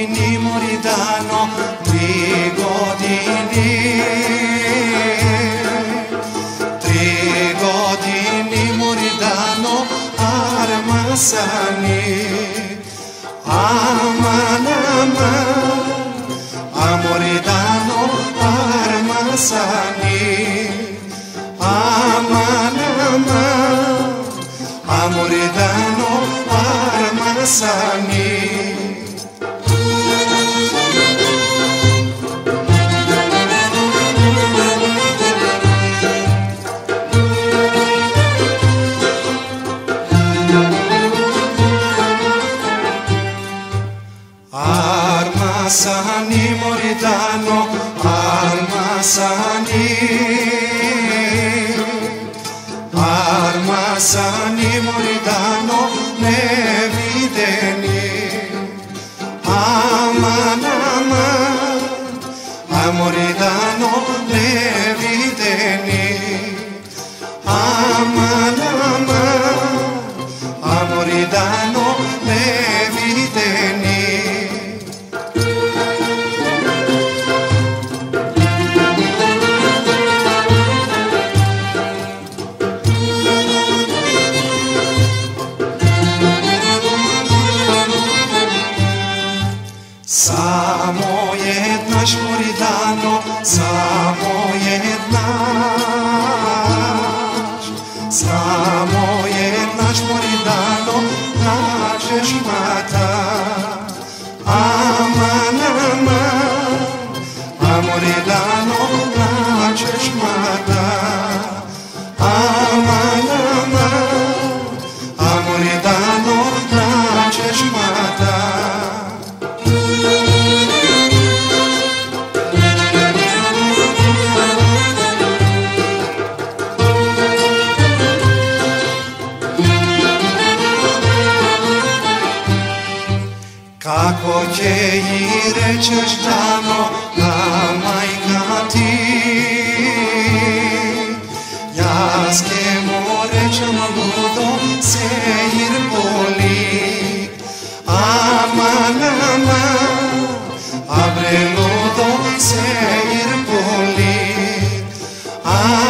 Godini dano, tri godini Tri godini mori dano, armasani. Aman aman, amori dano, armasani. Aman aman, amori dano, armasani ανή μωριτάνο αρμασανή αρμασανή μωριτάνο νεβιδενή αμάν αμάν αμωριτάνο νεβιδενή αμάν curi dano samo jednaš Samo jednaš mori dano naćeš mata Κάκο και γύρε τσεστάνω τα μαϊκά τι Γιάς και μωρέ τσεμαγούδο σε γύρ πολύ Άμα λάμα αμπρελούδο σε γύρ πολύ Άμα